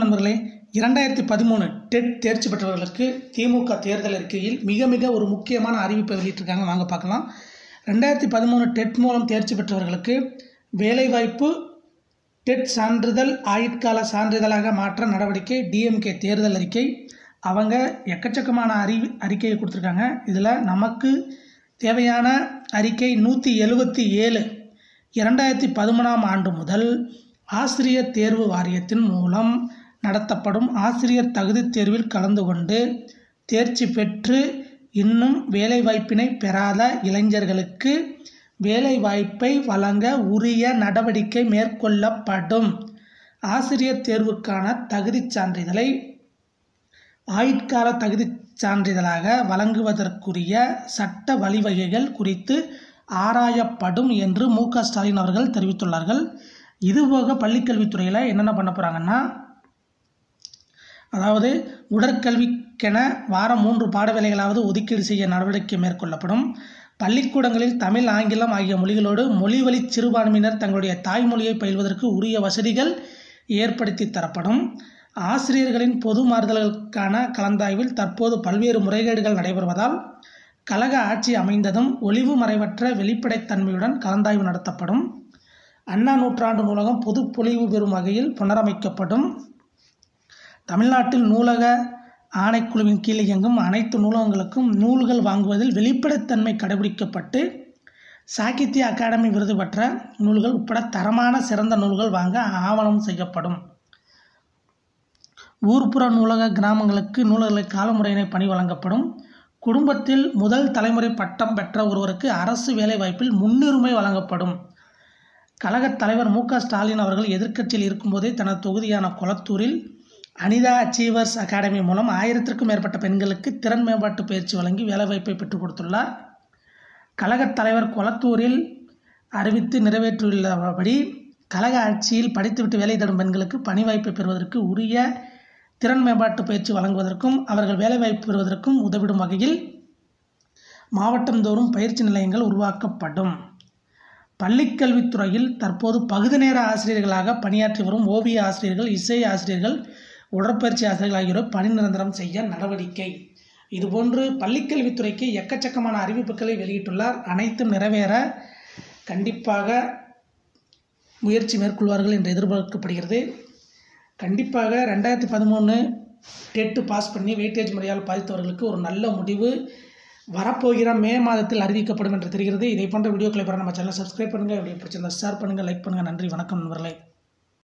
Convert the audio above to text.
நண்பர்களே இரண்டாயிரத்தி பதிமூணு டெட் தேர்ச்சி பெற்றவர்களுக்கு திமுக தேர்தல் அறிக்கையில் மிக மிக ஒரு முக்கியமான அறிவிப்பை வெளியிட்டிருக்காங்க. வாங்க பார்க்கலாம். ரெண்டாயிரத்தி பதிமூணு டெட் மூலம் தேர்ச்சி பெற்றவர்களுக்கு வேலைவாய்ப்பு டெட் சான்றிதழ் ஆயுட்கால சான்றிதழாக மாற்ற நடவடிக்கை டிஎம்கே தேர்தல் அறிக்கை. அவங்க எக்கச்சக்கமான அறி அறிக்கையை கொடுத்துருக்காங்க. இதில் நமக்கு தேவையான அறிக்கை நூற்றி எழுபத்தி ஏழு. இரண்டாயிரத்தி பதிமூணாம் ஆண்டு முதல் ஆசிரியர் தேர்வு வாரியத்தின் மூலம் நடத்தப்படும் ஆசிரியர் தகுதித் தேர்வில் கலந்து கொண்டு தேர்ச்சி பெற்று இன்னும் வேலைவாய்ப்பினை பெறாத இளைஞர்களுக்கு வேலைவாய்ப்பை வழங்க உரிய நடவடிக்கை மேற்கொள்ளப்படும். ஆசிரியர் தேர்வுக்கான தகுதிச் சான்றிதழை ஆயுட்கால தகுதிச் சான்றிதழாக வழங்குவதற்குரிய சட்ட வழிவகைகள் குறித்து ஆராயப்படும் என்று மு க ஸ்டாலின் அவர்கள் தெரிவித்துள்ளார்கள். இதுபோக பள்ளிக்கல்வித்துறையில் என்னென்ன பண்ண போகிறாங்கன்னா அதாவது உடற்கல்விக்கென வாரம் மூன்று பாட வேலைகளாவது ஒதுக்கீடு செய்ய நடவடிக்கை மேற்கொள்ளப்படும். பள்ளிக்கூடங்களில் தமிழ் ஆங்கிலம் ஆகிய மொழிகளோடு மொழிவழி சிறுபான்மையினர் தங்களுடைய தாய்மொழியை பயில்வதற்கு உரிய வசதிகள் ஏற்படுத்தி தரப்படும். ஆசிரியர்களின் பொது மாறுதல்களுக்கான கலந்தாய்வில் தற்போது பல்வேறு முறைகேடுகள் நடைபெறுவதால் கழக ஆட்சி அமைந்ததும் ஒளிவு மறைவற்ற வெளிப்படைத்தன்மையுடன் கலந்தாய்வு நடத்தப்படும். அண்ணா நூற்றாண்டு நூலகம் பொது பொலிவு பெறும் வகையில் புனரமைக்கப்படும். தமிழ்நாட்டில் நூலக ஆணைக்குழுவின் கீழ் இயங்கும் அனைத்து நூலகங்களுக்கும் நூல்கள் வாங்குவதில் வெளிப்படைத்தன்மை கடைபிடிக்கப்பட்டு சாகித்ய அகாடமி விருது பெற்ற நூல்கள் உட்பட தரமான சிறந்த நூல்கள் வாங்க ஆவணம் செய்யப்படும். ஊர்ப்புற நூலக கிராமங்களுக்கு நூல்களை காலமுறையினை பணி வழங்கப்படும். குடும்பத்தில் முதல் தலைமுறை பட்டம் பெற்ற ஒருவருக்கு அரசு வேலைவாய்ப்பில் முன்னுரிமை வழங்கப்படும். கழகத் தலைவர் மு க ஸ்டாலின் அவர்கள் எதிர்க்கட்சியில் இருக்கும்போதே தனது தொகுதியான கொளத்தூரில் அனிதா அச்சீவர்ஸ் அகாடமி மூலம் ஆயிரத்திற்கும் மேற்பட்ட பெண்களுக்கு திறன் மேம்பாட்டு பயிற்சி வழங்கி வேலைவாய்ப்பை பெற்றுக் கொடுத்துள்ளார். கழகத் தலைவர் கொளத்தூரில் அறிவித்து நிறைவேற்றியுள்ளபடி கழக ஆட்சியில் படித்துவிட்டு வேலை தேடும் பெண்களுக்கு பணி வாய்ப்பை பெறுவதற்கு உரிய திறன் மேம்பாட்டு பயிற்சி வழங்குவதற்கும் அவர்கள் வேலைவாய்ப்பு பெறுவதற்கும் உதவிடும் வகையில் மாவட்டந்தோறும் பயிற்சி நிலையங்கள் உருவாக்கப்படும். பள்ளிக்கல்வித்துறையில் தற்போது பகுதி நேர ஆசிரியர்களாக பணியாற்றி வரும் ஓவிய ஆசிரியர்கள் இசை ஆசிரியர்கள் உடற்பயிற்சி ஆசிரியர்கள் ஆகியோர் பணி நிரந்தரம் செய்ய நடவடிக்கை. இதுபோன்று பள்ளிக்கல்வித்துறைக்கு எக்கச்சக்கமான அறிவிப்புகளை வெளியிட்டுள்ளார். அனைத்தும் நிறைவேற கண்டிப்பாக முயற்சி மேற்கொள்வார்கள் என்று எதிர்பார்க்கப்படுகிறது. கண்டிப்பாக ரெண்டாயிரத்தி பதிமூணு டெட்டு பாஸ் பண்ணி வெயிட்டேஜ் முறையால் பாதித்தவர்களுக்கு ஒரு நல்ல முடிவு வரப்போகிற மே மாதத்தில் அறிவிக்கப்படும் என்று தெரிகிறது. இதை போன்ற வீடியோக்களை பெற நம்ம சேனல் சப்ஸ்கிரைப் பண்ணுங்கள் வீடியோ பிடிச்சிருந்தா ஷேர் பண்ணுங்கள் லைக் பண்ணுங்கள் நன்றி வணக்கம் நண்பர்களே.